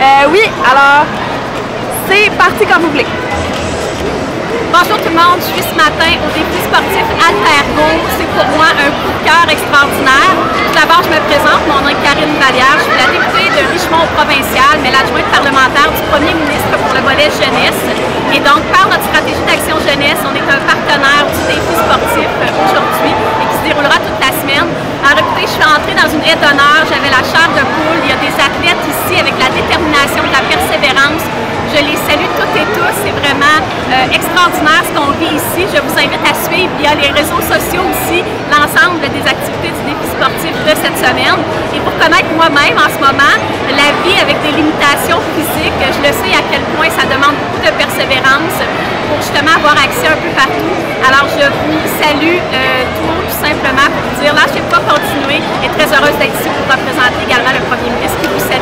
Euh, oui, alors, c'est parti comme vous voulez. Bonjour tout le monde, je suis ce matin au défi sportif Altergo. C'est pour moi un coup de cœur extraordinaire. Tout d'abord, je me présente, mon nom est Karine Vallière. Je suis la députée de Richemont provincial, mais l'adjointe parlementaire du premier ministre pour le volet jeunesse. Et donc, par notre stratégie d'action jeunesse, on est un partenaire du défi sportif aujourd'hui et qui se déroulera toute la semaine. Alors écoutez, je suis entrée dans une haie d'honneur, j'avais la chair de poule, il y a Salue toutes et tous, c'est vraiment euh, extraordinaire ce qu'on vit ici. Je vous invite à suivre via les réseaux sociaux aussi l'ensemble des activités du défi sportif de cette semaine. Et pour connaître moi-même en ce moment, la vie avec des limitations physiques, je le sais à quel point ça demande beaucoup de persévérance pour justement avoir accès un peu partout. Alors je vous salue euh, tout, simplement pour vous dire, là, je ne vais pas continuer et très heureuse d'être ici pour représenter également le premier ministre qui vous salue